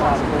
Tak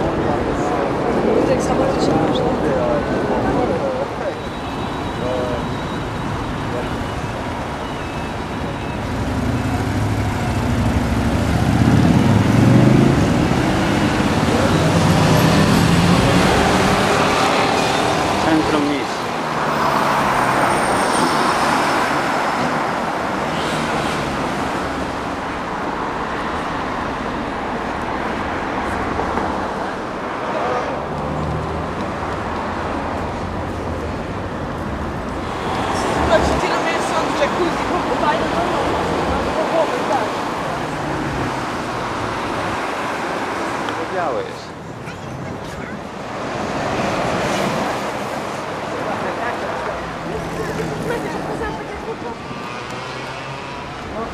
Białe jest.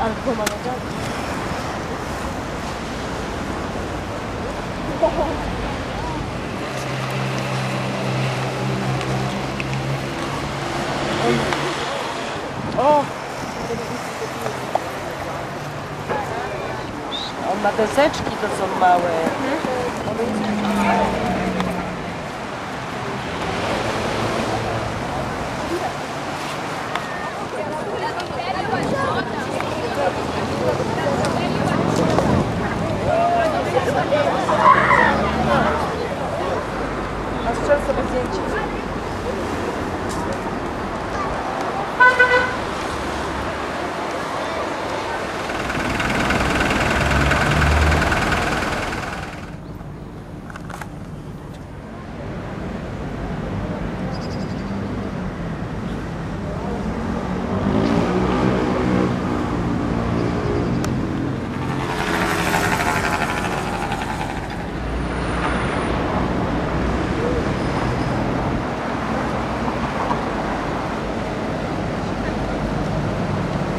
Ale pomaga dziać. O! On ma deseczki, to są małe. A strzel sobie zdjęcie.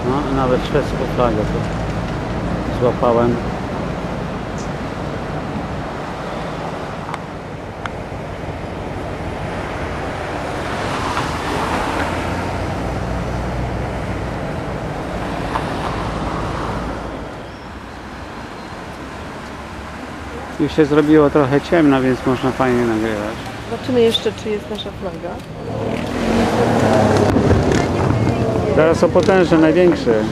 No, nawet flagę tu złapałem. Już się zrobiło trochę ciemno, więc można fajnie nagrywać. Zobaczymy jeszcze, czy jest nasza flaga. Teraz są potężne, największe.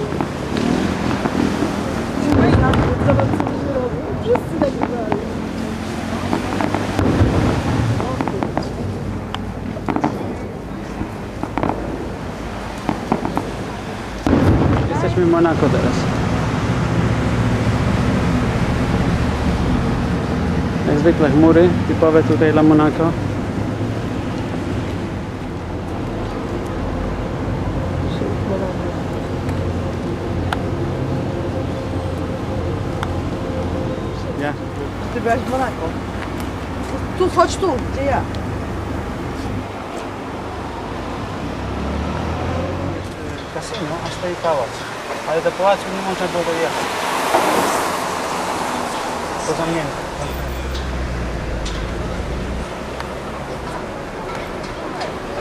Jesteśmy w Monako teraz. Jak zwykle chmury, typowe tutaj dla Monako. Ja. Ty byłaś w Monako. Tu, chodź tu, gdzie ja. kasyno, a stoi pałac. Ale do pałacu nie można było dojechać. To zamknięte.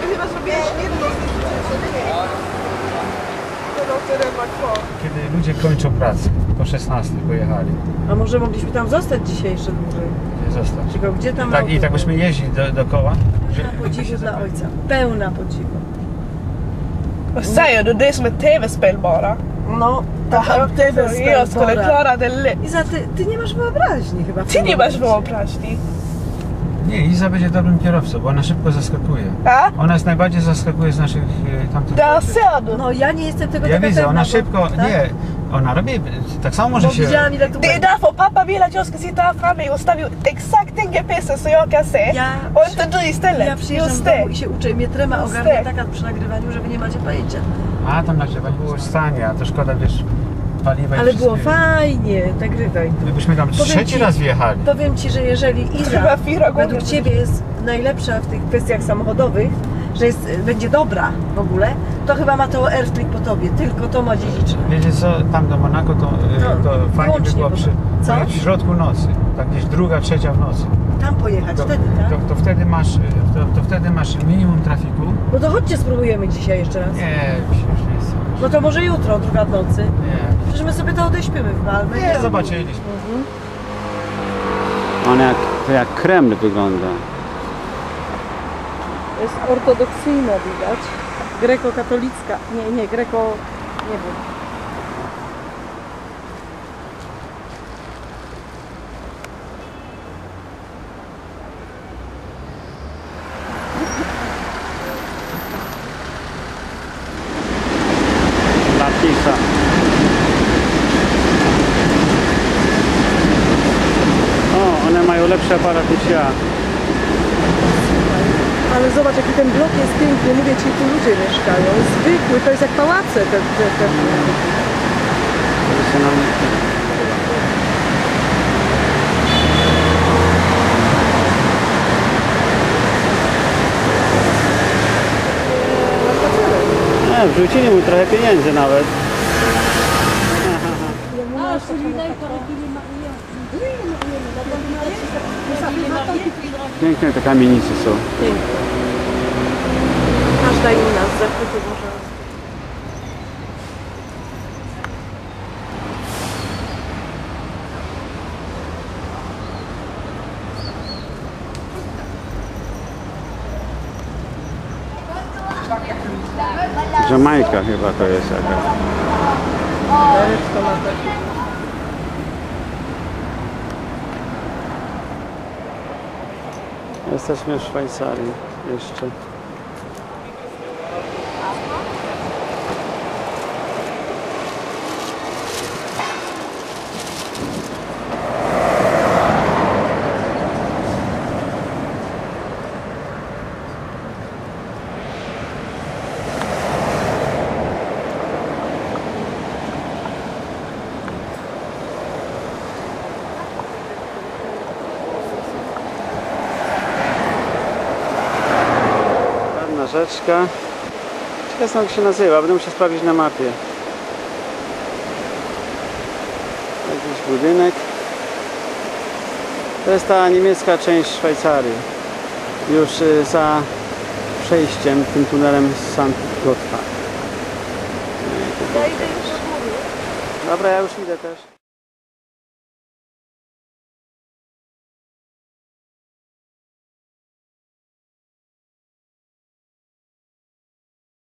Chyba zrobiłeś jedno Kiedy ludzie kończą pracę, po 16 pojechali. A może mogliśmy tam zostać dzisiaj jeszcze dłużej? Gdzie zostać? Tylko gdzie tam Tak, auto I tak byśmy jeździli do, dookoła. Pełna podziwu dla ojca. Pełna podziwu. Vad säger du? Det är som ett tv-spel bara. No, tak, Jag skulle klara det lätt. Iza, ty, ty nie masz wyobraźni chyba. w Ty tym nie masz momencie. wyobraźni. Nie, Iza będzie dobrym kierowcą, bo ona szybko zaskakuje. A? Ona nas najbardziej zaskakuje z naszych e, tamtych... Där ser du. No ja nie jestem tego Ja taka widzę, pewna, ona bo- szybko... tak? Nie, ona robi... Tak samo może Bo się... widziałam ile tu Det är därför pappa vill att jag ska sitta här framme och ställa ut exakt den GPSen så jag kan se. Ja, Och inte du istället. ja przyjeżdżam Just do domu det. i się uczę i mnie trema Just ogarnia tak. taka przy nagrywaniu, że wy nie macie pojęcia. A, tam nagrywanie było w stanie, a to szkoda, wiesz, paliwa i Ale było wszystkiego. fajnie, nagrywaj to. My byśmy tam Powiem trzeci ci- raz wjechali. Powiem Ci, że jeżeli Chyba Iza fyra według. Ciebie jest najlepsza w tych kwestiach samochodowych, że jest, będzie dobra w ogóle, to chyba ma to Airflick po Tobie, tylko to ma dziedziczy. Wiecie co, tam do Monako to, e, No, to fajnie by wyłącznie było przy, co? w środku nocy, tak gdzieś druga, trzecia w nocy. Tam pojechać, To, wtedy, tak? to, to, wtedy masz, e, to, to wtedy masz minimum trafiku. No to chodźcie spróbujemy dzisiaj jeszcze raz. Nie, nie chce. No to może jutro, druga w nocy. Nie, Przecież my sobie to odeśpimy w Malmę. nie zobaczyliśmy. Mhm. On jak, to jak Kreml wygląda. Jest ortodoksyjna widać. Grekokatolicka. Nie, nie, greko... nie wiem. Mają lepszy aparat niż ja. Ale zobacz, jaki ten blok jest piękny. Mówię ci, tu ludzie mieszkają. Zwykły, to jest jak pałace te, te, te. Profesjonalny. Nie, wrzucili mu trochę pieniędzy nawet. Piękne te kamienice są. Piękne. Każda inna z zachwytu może. Jamajka chyba to jest jakaś. Jesteśmy w Szwajcarii jeszcze. Rzeczka. Ciekawe jak się nazywa, będę musiał sprawdzić na mapie. Jakiś budynek. To jest ta niemiecka część Szwajcarii. Już y, za przejściem tym tunelem z St. Gotthard. Dobra, ja już idę też.